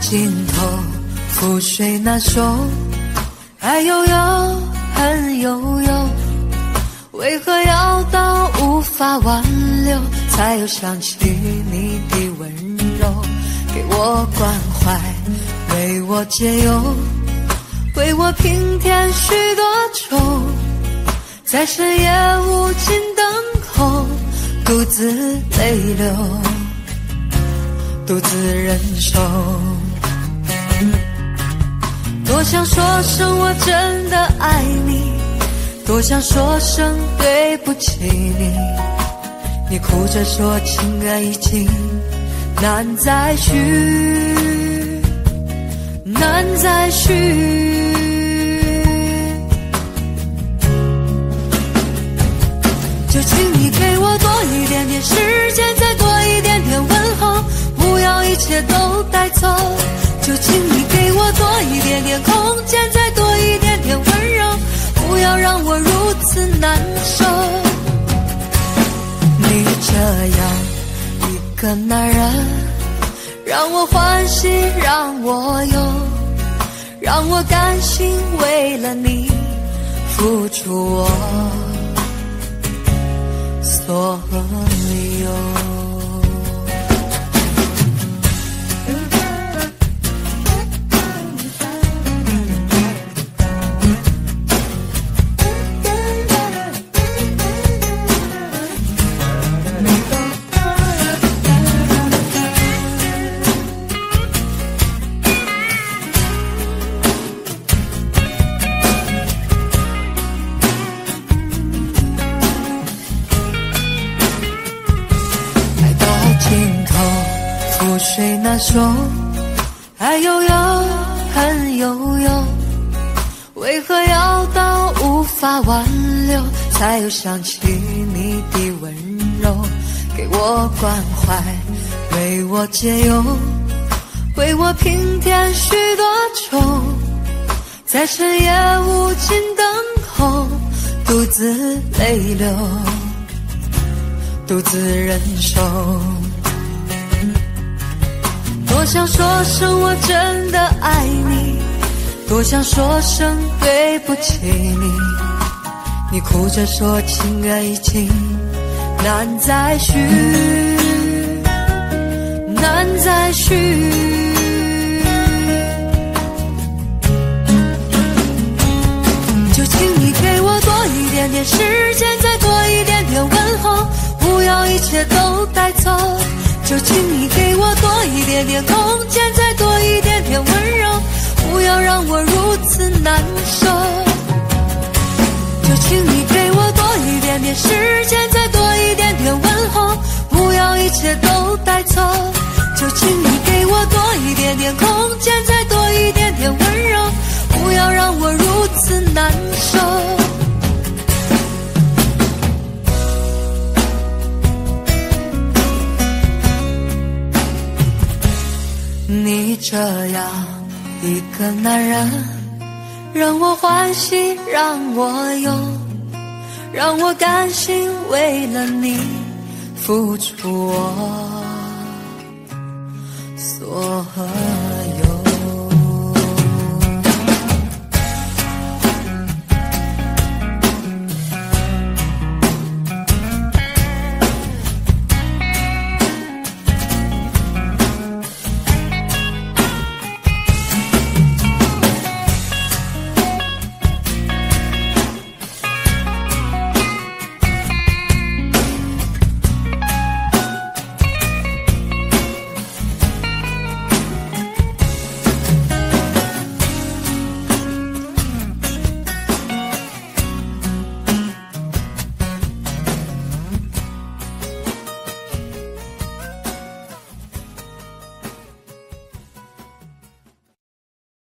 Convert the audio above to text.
尽头，覆水难收，爱悠悠，恨悠悠，为何要到无法挽留，才又想起你的温柔，给我关怀，为我解忧，为我平添许多愁，在深夜无尽等候，独自泪流。独自忍受，多想说声我真的爱你，多想说声对不起你。你哭着说情爱已经难再续，难再续。就请你给我多一点点时间，再多一点点问候。不要一切都带走，就请你给我多一点点空间，再多一点点温柔，不要让我如此难受。你这样一个男人，让我欢喜，让我忧，让我甘心为了你付出我所有。说爱悠悠，恨悠悠，为何要到无法挽留，才又想起你的温柔，给我关怀，为我解忧，为我平添许多愁，在深夜无尽等候，独自泪流，独自忍受。多想说声我真的爱你，多想说声对不起你。你哭着说情爱已经难再续，难再续。就请你给我多一点点时间，再就请你给我多一点点空间，再多一点点温柔，不要让我如此难受。就请你给我多一点点时间，再多一点点问候，不要一切都带走。就请你给我多一点点空间，你这样一个男人，让我欢喜，让我忧，让我甘心为了你付出我所有。